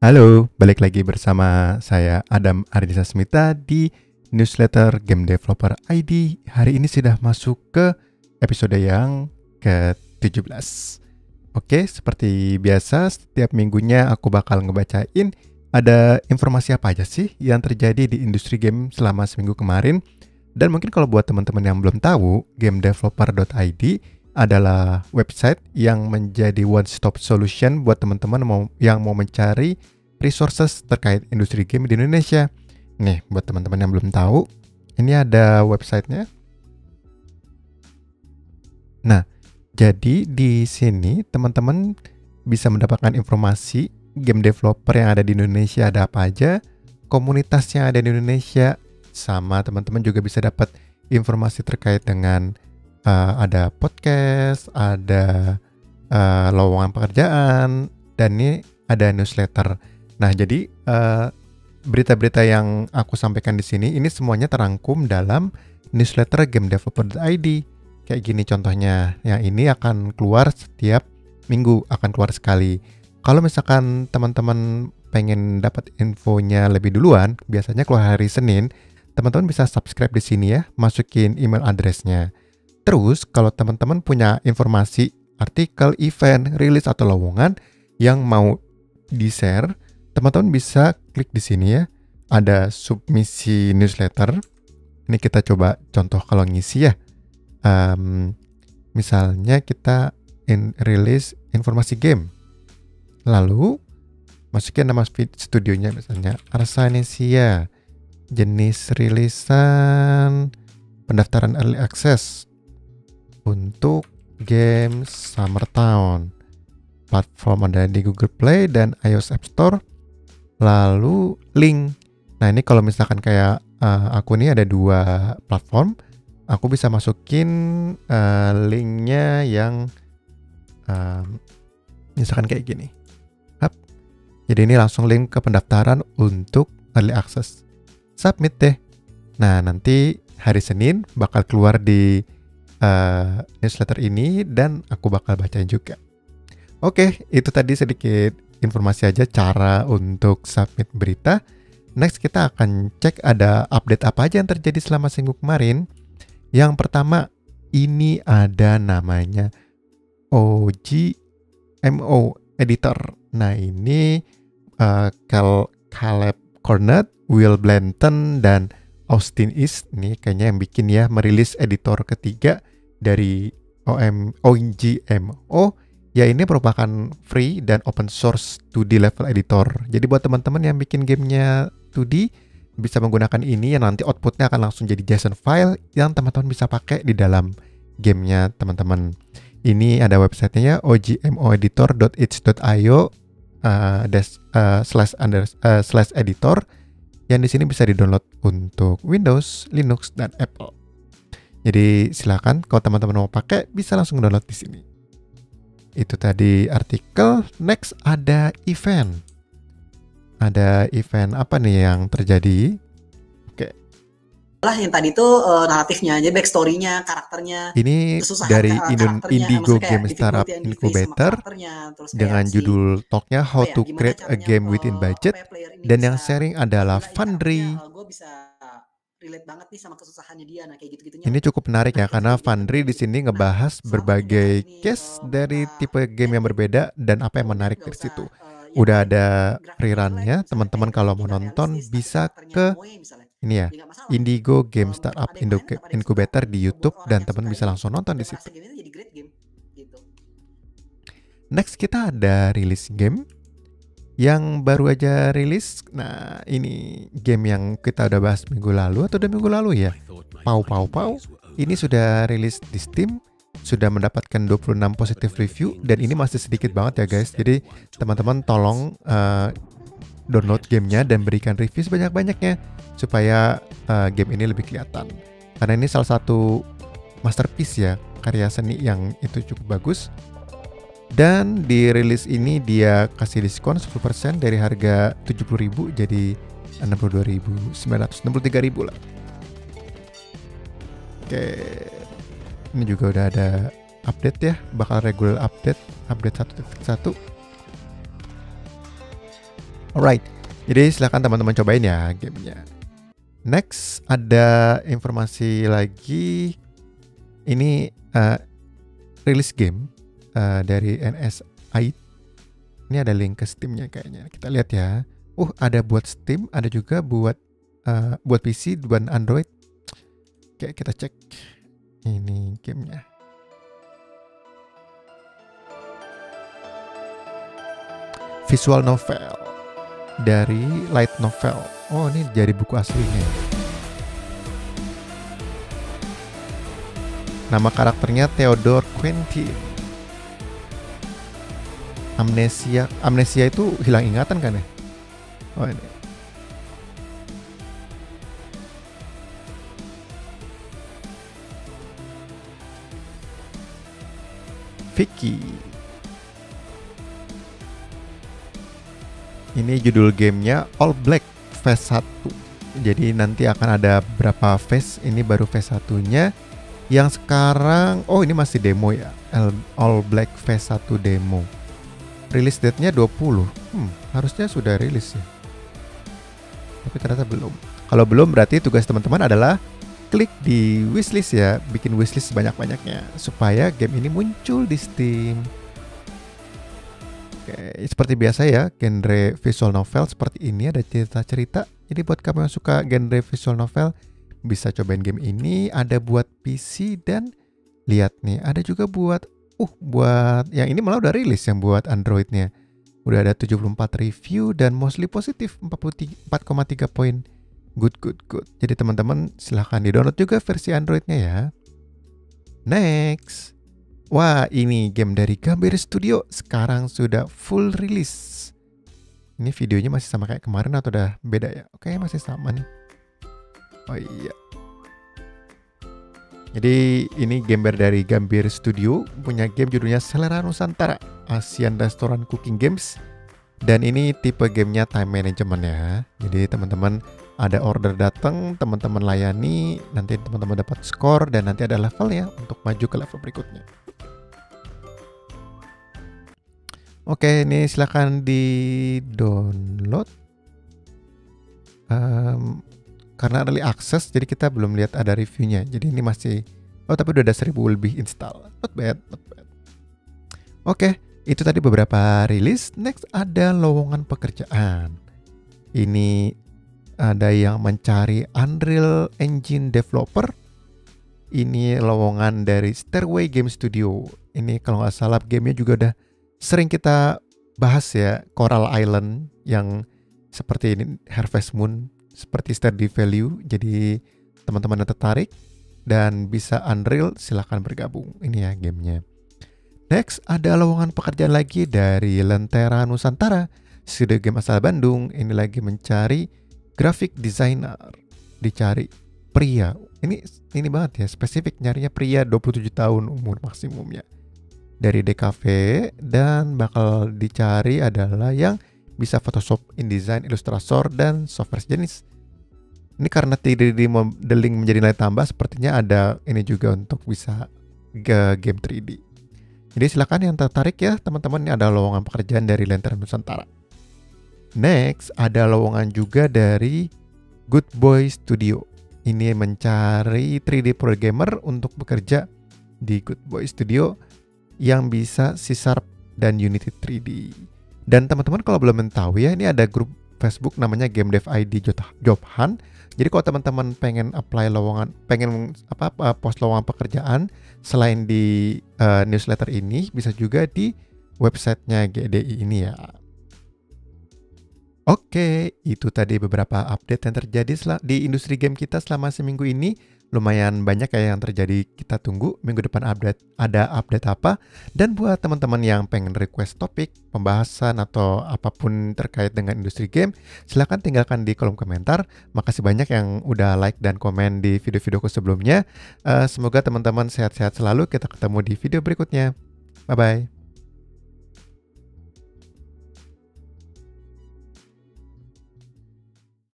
Halo, balik lagi bersama saya Adam Ardisa Smita di newsletter Game Developer ID. Hari ini sudah masuk ke episode yang ke-17. Oke, seperti biasa setiap minggunya aku bakal ngebacain ada informasi apa aja sih yang terjadi di industri game selama seminggu kemarin. Dan mungkin kalau buat teman-teman yang belum tahu, gamedeveloper.id adalah website yang menjadi one stop solution buat teman-teman yang mau mencari resources terkait industri game di Indonesia. Nih, buat teman-teman yang belum tahu, ini ada websitenya. Nah, jadi di sini teman-teman bisa mendapatkan informasi game developer yang ada di Indonesia ada apa aja, komunitas yang ada di Indonesia, sama teman-teman juga bisa dapat informasi terkait dengan uh, ada podcast, ada uh, lowongan pekerjaan, dan ini ada newsletter. Nah, jadi berita berita-berita yang aku sampaikan di sini ini semuanya terangkum dalam newsletter gamedeveloper.id. Kayak gini contohnya. Yang ini akan keluar setiap minggu, akan keluar sekali. Kalau misalkan teman-teman pengen dapat infonya lebih duluan, biasanya keluar hari Senin, teman-teman bisa subscribe di sini ya, masukin email addressnya. Terus kalau teman-teman punya informasi, artikel, event, rilis atau lowongan yang mau di-share, teman-teman bisa klik di sini ya. Ada submisi newsletter. Ini kita coba contoh kalau ngisi ya. Um, misalnya kita in rilis informasi game. Lalu masukin nama studionya misalnya Arsanesia. Jenis rilisan pendaftaran early access untuk game Summer Town. Platform ada di Google Play dan iOS App Store. Lalu link. Nah ini kalau misalkan kayak uh, aku ini ada dua platform, aku bisa masukin uh, linknya yang uh, misalkan kayak gini. Hap. Jadi ini langsung link ke pendaftaran untuk early access. Submit deh. Nah nanti hari Senin bakal keluar di uh, newsletter ini dan aku bakal bacain juga. Oke, itu tadi sedikit informasi aja cara untuk submit berita. Next kita akan cek ada update apa aja yang terjadi selama seminggu kemarin. Yang pertama ini ada namanya OGMO Editor. Nah ini uh, Cal Caleb Cornet, Will Blanton dan Austin East nih kayaknya yang bikin ya merilis editor ketiga dari OM OGMO ya ini merupakan free dan open source 2D level editor. Jadi buat teman-teman yang bikin gamenya 2D bisa menggunakan ini yang nanti outputnya akan langsung jadi JSON file yang teman-teman bisa pakai di dalam gamenya teman-teman. Ini ada websitenya ogmoeditor.itch.io uh, uh, slash under uh, slash editor yang di sini bisa di-download untuk Windows, Linux, dan Apple. Jadi silakan kalau teman-teman mau pakai bisa langsung download di sini. Itu tadi artikel. Next ada event. Ada event apa nih yang terjadi? Lah yang tadi tuh uh, naratifnya aja, backstory-nya, karakternya. Ini dari Indon Indigo Game Startup Incubator dengan judul talknya How ya, to Create a Game Within Budget dan yang sharing adalah Fundry. relate banget nih sama kesusahannya dia nah kayak gitu-gitunya. Ini cukup menarik ya karena Fundry di sini ngebahas berbagai case dari tipe game yang berbeda dan apa yang menarik dari situ. Udah ada rerunnya, teman-teman kalau mau nonton bisa ke ini ya, Indigo Game Startup Incubator di YouTube dan teman bisa langsung nonton di situ. Next kita ada rilis game yang baru aja rilis. Nah, ini game yang kita udah bahas minggu lalu atau udah minggu lalu ya. Pau Pau Pau. Ini sudah rilis di Steam, sudah mendapatkan 26 positive review dan ini masih sedikit banget ya guys. Jadi teman-teman tolong uh, download gamenya dan berikan review sebanyak-banyaknya supaya uh, game ini lebih kelihatan. Karena ini salah satu masterpiece ya, karya seni yang itu cukup bagus dan di rilis ini dia kasih diskon 10% dari harga 70.000 jadi 62.963.000 lah. Oke. Ini juga udah ada update ya, bakal regular update, update 1.1. Alright, jadi silahkan teman-teman cobain ya gamenya. Next ada informasi lagi. Ini uh, rilis game uh, dari NSI. Ini ada link ke Steamnya kayaknya. Kita lihat ya. Uh, ada buat Steam, ada juga buat uh, buat PC dan Android. Oke, kita cek. Ini gamenya. Visual novel dari light novel. Oh, ini jadi buku aslinya. Nama karakternya Theodore Quentin. Amnesia, amnesia itu hilang ingatan kan ya? Oh ini. Vicky Ini judul gamenya All Black Phase 1 Jadi nanti akan ada berapa phase? Ini baru phase satunya. Yang sekarang Oh ini masih demo ya. All Black Phase 1 demo. Release date-nya 20 Hmm harusnya sudah rilis ya. Tapi ternyata belum. Kalau belum berarti tugas teman-teman adalah Klik di wishlist ya. Bikin wishlist sebanyak-banyaknya Supaya game ini muncul di Steam Oke, seperti biasa ya, genre visual novel seperti ini ada cerita-cerita. Jadi buat kamu yang suka genre visual novel, bisa cobain game ini. Ada buat PC dan lihat nih, ada juga buat uh buat yang ini malah udah rilis yang buat Androidnya. Udah ada 74 review dan mostly positif 4,3 poin. Good, good, good. Jadi teman-teman silahkan di-download juga versi Androidnya ya. Next. Wah, ini game dari Gambir Studio sekarang sudah full release. Ini videonya masih sama kayak kemarin atau udah beda ya? Oke, masih sama nih. Oh iya. Jadi ini gamer dari Gambir Studio punya game judulnya Selera Nusantara Asian Restaurant Cooking Games dan ini tipe gamenya time management ya. Jadi teman-teman ada order datang, teman-teman layani, nanti teman-teman dapat skor dan nanti ada levelnya untuk maju ke level berikutnya. Oke, ini silahkan di download. Um, karena early access, jadi kita belum lihat ada reviewnya. Jadi ini masih, oh tapi udah ada seribu lebih install. Not bad, not bad. Oke, itu tadi beberapa rilis. Next ada lowongan pekerjaan. Ini ada yang mencari Unreal Engine developer. Ini lowongan dari Stairway Game Studio. Ini kalau nggak salah gamenya juga udah sering kita bahas ya Coral Island yang seperti ini Harvest Moon seperti Stardew Value jadi teman-teman yang tertarik dan bisa Unreal silahkan bergabung. Ini ya gamenya. Next ada lowongan pekerjaan lagi dari Lentera Nusantara studio game asal Bandung. Ini lagi mencari graphic designer dicari pria. Ini ini banget ya spesifik nyarinya pria 27 tahun umur maksimumnya dari DKV dan bakal dicari adalah yang bisa Photoshop, InDesign, Illustrator, dan software jenis. Ini karena 3D modeling menjadi nilai tambah, sepertinya ada ini juga untuk bisa ke game 3D. Jadi silakan yang tertarik ya teman-teman ini ada lowongan pekerjaan dari Lentera Nusantara. Next ada lowongan juga dari Good Boy Studio. Ini mencari 3D programmer untuk bekerja di Good Boy Studio yang bisa C Sharp dan Unity 3D. Dan teman-teman kalau belum tahu ya, ini ada grup Facebook namanya Game Dev ID Job Hunt. Jadi kalau teman-teman pengen apply lowongan, pengen apa post lowongan pekerjaan selain di uh, newsletter ini, bisa juga di websitenya GDI ini ya. Oke, itu tadi beberapa update yang terjadi di industri game kita selama seminggu ini lumayan banyak kayak yang terjadi. Kita tunggu minggu depan update ada update apa. Dan buat teman-teman yang pengen request topik pembahasan atau apa pun terkait dengan industri game silahkan tinggalkan di kolom komentar. Makasih banyak yang udah like dan komen di video-videoku sebelumnya. Uh, semoga teman-teman sehat-sehat selalu. Kita ketemu di video berikutnya. Bye bye